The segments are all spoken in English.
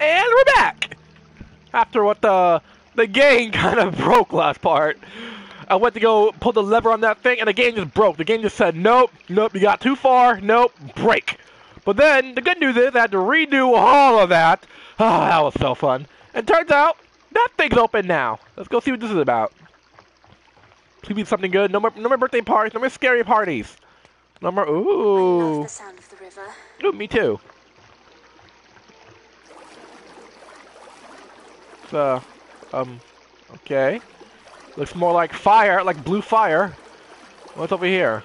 And we're back! After what the, the game kind of broke last part. I went to go pull the lever on that thing, and the game just broke. The game just said, nope, nope, you got too far, nope, break. But then, the good news is I had to redo all of that. Oh, that was so fun. And turns out, that thing's open now. Let's go see what this is about. Please be something good. No more, no more birthday parties, no more scary parties. No more, I love ooh. the sound of the river. Ooh, me too. So, um, okay. Looks more like fire, like blue fire. What's over here?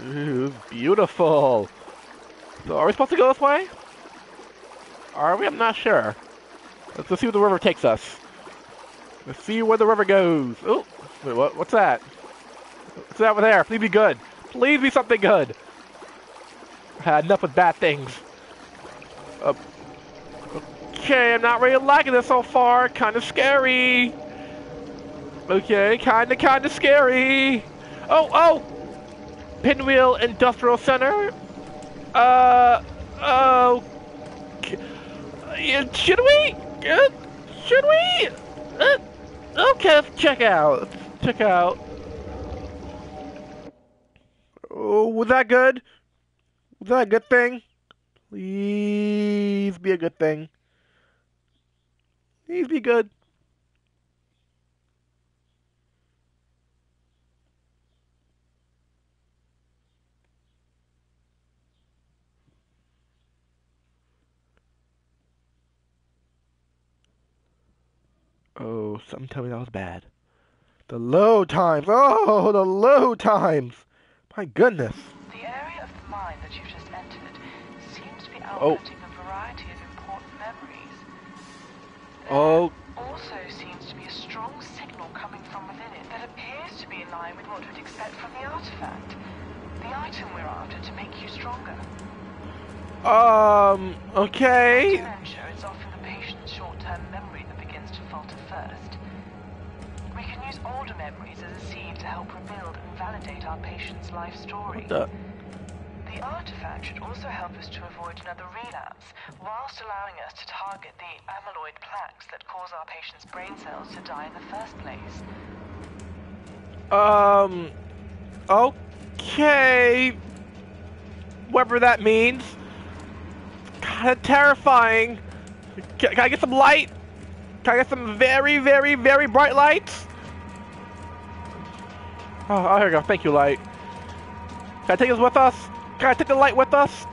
Ooh, beautiful. So, are we supposed to go this way? Are we? I'm not sure. Let's, let's see where the river takes us. Let's see where the river goes. Oh, wait, what? What's that? What's that over there? Please be good. Please be something good. I Had enough with bad things. Uh, okay, I'm not really liking this so far. Kind of scary. Okay, kind of, kind of scary. Oh, oh! Pinwheel Industrial Center. Uh, oh. Yeah, should we? Uh, should we? Uh, okay, check out. Check out. Oh, was that good? Was that a good thing? Please be a good thing. Please be good. Oh, something tell me that was bad. The load times. Oh, the load times. My goodness. Oh. a variety of important memories. There Oh. also seems to be a strong signal coming from within it that appears to be in line with what we'd expect from the artifact. The item we're after to make you stronger. Um, okay. Dementia often the patient's short-term memory that begins to falter first. We can use older memories as a seed to help rebuild and validate our patient's life story. What the? The artifact should also help us to avoid another relapse, whilst allowing us to target the amyloid plaques that cause our patient's brain cells to die in the first place. Um, okay. Whatever that means. Kind of terrifying. Can, can I get some light? Can I get some very, very, very bright lights? Oh, oh, here we go. Thank you, light. Can I take this with us? Can I take the light with us?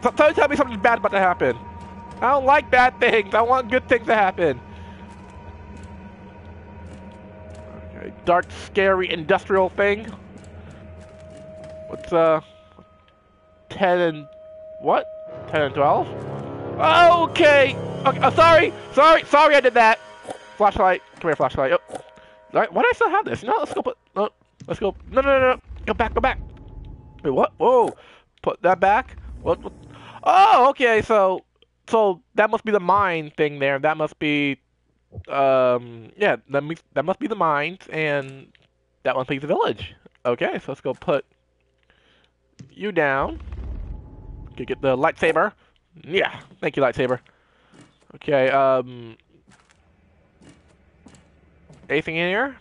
T- Tell, me something bad about to happen. I don't like bad things. I want good things to happen. Okay, dark, scary, industrial thing. What's uh, ten and what? Ten and twelve? Okay. Okay. Uh, sorry. Sorry. Sorry. I did that. Flashlight. Come here, flashlight. Oh. Alright, Why do I still have this? No, let's go put. No, let's go. No, no, no, no. Go back. Go back. Wait, what? Whoa. Put that back. What? Oh, okay. So, so that must be the mine thing there. That must be um, yeah, that, me- that must be the mines, and that must be the village. Okay, so let's go put you down. Okay, get the lightsaber. Yeah, thank you, lightsaber. Okay, um, anything in here?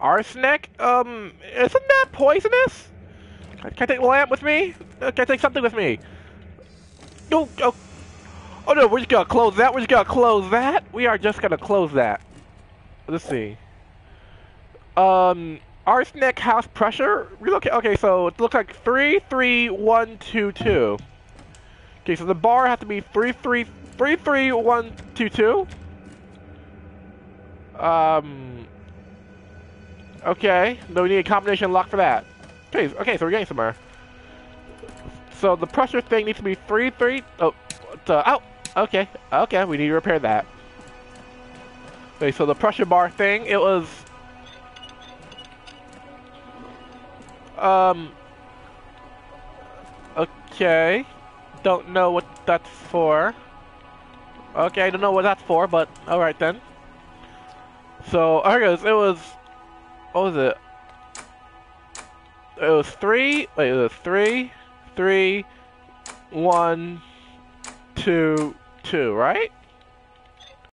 Arsenic? Um, isn't that poisonous? Can I take the lamp with me? Uh, Can I take something with me? No, oh, Oh no, we're just gonna close that. We're just gonna close that. We are just gonna close that. Let's see. Um, arsenic house pressure. Relocate. Okay, so it looks like three, three, one, two, two. Okay, so the bar has to be three, three, three, three, one, two, two. Um. Okay, no, we need a combination lock for that. Okay, okay, so we're getting somewhere. So the pressure thing needs to be three, three. Oh, uh, oh, okay, okay, we need to repair that. Okay, so the pressure bar thing, it was. Um. Okay, don't know what that's for. Okay, I don't know what that's for, but all right then. So, goes. It was. What was it? It was three. Wait, it was three, three, one, two, two, right?